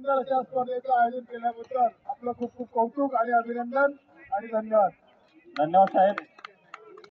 सुंदर अशा स्पर्धेचं आयोजन केल्याबद्दल आपलं खूप खूप कौतुक आणि अभिनंदन आणि धन्यवाद. धन्यवाद साहेब.